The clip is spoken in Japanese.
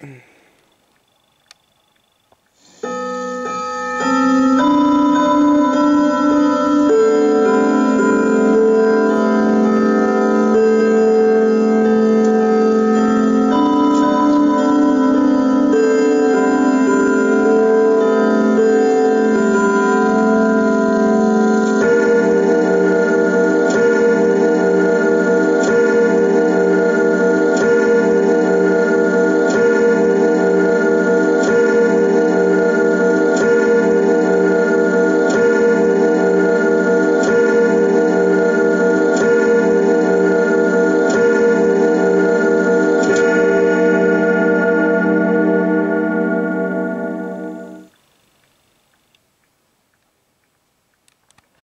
うん